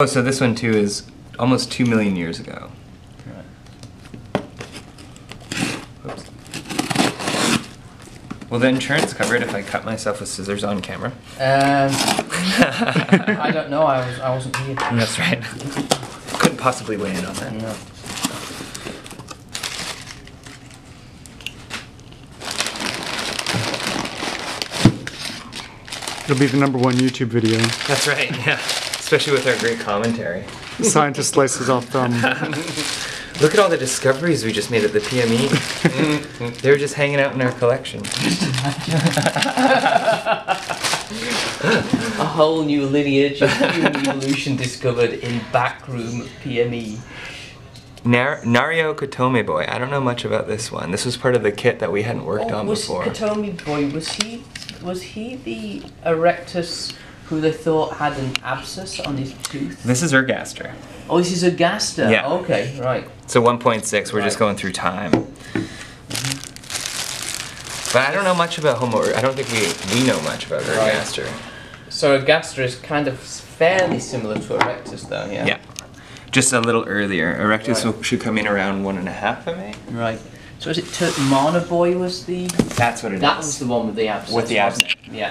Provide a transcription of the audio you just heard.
Oh, so this one too is almost two million years ago. Oops. Will the insurance cover it if I cut myself with scissors on camera? Um, I don't know. I was I wasn't here. That's right. Couldn't possibly weigh in on that. No. It'll be the number one YouTube video. That's right, yeah. Especially with our great commentary. The scientist slices off thumb. Look at all the discoveries we just made at the PME. they were just hanging out in our collection. A whole new lineage of human evolution discovered in backroom PME. Nar- Nariokotome Boy. I don't know much about this one. This was part of the kit that we hadn't worked Oh, on was before. Katomi boy was he was he the Erectus who they thought had an abscess on his tooth? This is Ergaster. Oh, this is Ergaster. Yeah. Okay, right. So 1.6, we're just going through time. But I don't know much about Homo. I don't think we, we know much about Right. Ergaster. So Ergaster is kind of fairly similar to Erectus, though. Yeah. Yeah. Just a little earlier. Erectus Right. should come in around one and a half, I may. Right. So is it Turkana boy was the? That's what it is. That was the one with the abscess. With the abscess. Yeah.